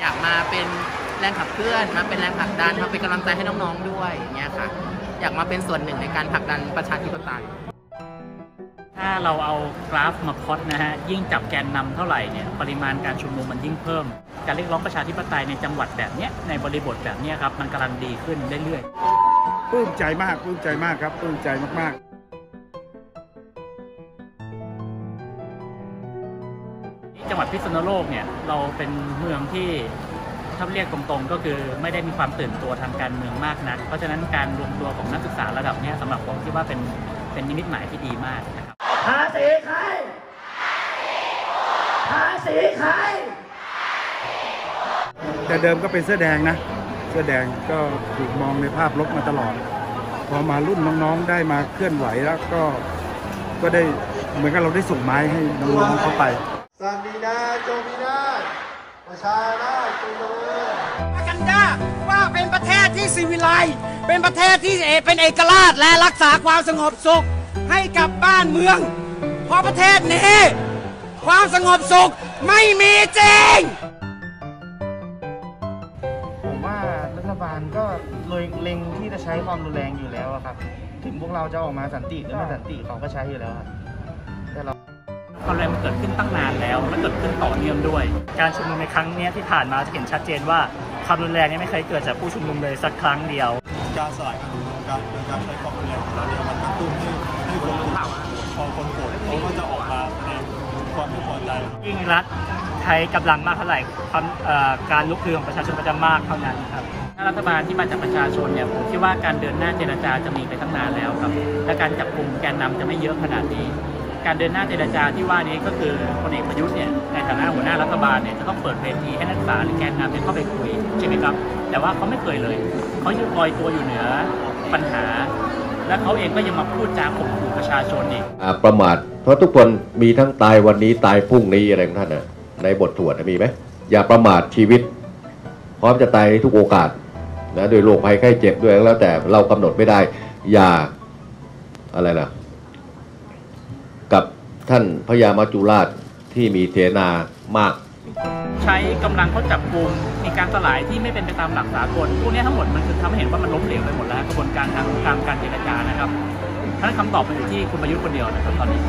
อยากมาเป็นแรงขับเคลื่อนมาเป็นแรงผลักดันมาเป็นกำลังใจให้น้องๆด้วยอย่างเงี้ยค่ะ อยากมาเป็นส่วนหนึ่งในการผลักดันประชาธิปไตยถ้าเราเอากราฟมาพลอตนะฮะยิ่งจับแกนนำเท่าไหร่เนี่ยปริมาณการชุมนุมมันยิ่งเพิ่ม การเรียกร้องประชาธิปไตยในจังหวัดแบบเนี้ยในบริบทแบบเนี้ยครับมันกำลังดีขึ้นเรื่อยๆปลื้มใจมากปลื้มใจมากครับปลื้มใจมากๆ จังหวัดพิษณุโลกเนี่ยเราเป็นเมืองที่ถ้าเรียกตรงๆ ก็คือไม่ได้มีความตื่นตัวทางการเมืองมากนักเพราะฉะนั้นการรวมตัวของนักศึกษาระดับเนี้ยสำหรับผมคิดว่าเป็นเป็นนิมิตหมายที่ดีมากนะครับภาษีใครภาษีใครแต่เดิมก็เป็นเสื้อแดงนะ เสื้อแดงก็ถูกมองในภาพลบมาตลอด พอมารุ่นน้องๆได้มาเคลื่อนไหวแล้วก็ก็ได้เหมือนกับเราได้ส่งไม้ให้น้องๆเข้าไป สันดีนาจงมีนาถประชาราชจงเจริญกันดาว่าเป็นประเทศที่สิวิไลซ์เป็นประเทศที่เอเป็นเอกราชและรักษาความสงบสุขให้กับบ้านเมือง เพราะประเทศนี้ ความสงบสุขไม่มีจริง ผมว่ารัฐบาลก็เลยเล็งที่จะใช้ความรุนแรงอยู่แล้วอะครับ ถึงพวกเราจะออกมาสันติหรือไม่สันติเขาก็ใช้อยู่แล้วครับแต่เรา ความรุนแรงมันเกิดขึ้นตั้งนานแล้วและเกิดขึ้นต่อเนื่องด้วย การชุมนุมในครั้งนี้ที่ผ่านมาจะเห็นชัดเจนว่าความรุนแรงนี้ไม่เคยเกิดจากผู้ชุมนุมเลยสักครั้งเดียว การสลายการชุมนุมการการใช้ความรุนแรงของเราเนี่ยมันกระตุ้นให้ให้คนโกรธพอคนโกรธเขาก็จะออกมาแสดงความไม่พอใจยิ่งรัฐใช้กำลังมากเท่าไหร่ความการลุกฮือของประชาชนก็จะมากเท่านั้นครับถ้ารัฐบาลที่มาจากประชาชนเนี่ยผมคิดว่าการเดินหน้าเจรจาจะมีไปตั้งนานแล้วครับและการจับกลุ่มแกนนำจะไม่เยอะขนาดนี้ การเดินหน้าเจรจาที่ว่านี้ก็คือพลเอกประยุทธ์เนี่ยในฐานะหัวหน้ารัฐบาลเนี่ยจะต้องเปิดเวทีให้นักศึกษาหรือแกนนำเนี่ยเข้าไปคุยใช่ไหมครับ แต่ว่าเขาไม่เคยเลยเขายังลอยตัวอยู่เหนือปัญหา และเขาเองก็ยังมาพูดจาข่มขู่ประชาชนอีกอ่าประมาทเพราะทุกคนมีทั้งตายวันนี้ตายพรุ่งนี้อะไรของท่านน่ะในบทสวดมีไหมอย่าประมาทชีวิตพร้อมจะตายในทุกโอกาสนะโดยโรคภัยไข้เจ็บด้วยแล้วแต่เรากำหนดไม่ได้ อย่าอะไรล่ะ ท่านพญามัจจุราชที่มีเสนามาก ใช้กำลังเขาจับกลุ่มมีการสลายที่ไม่เป็นไปตามหลักสากลพวกนี้ทั้งหมดมันคือทำให้เห็นว่ามันล้มเหลวไปหมดแล้วกระบวนการทางการการเจรจานะครับท่าะฉะนั้นคำตอบมันอยู่ที่คุณประยุทธ์คนเดียวนะครับตอนนี้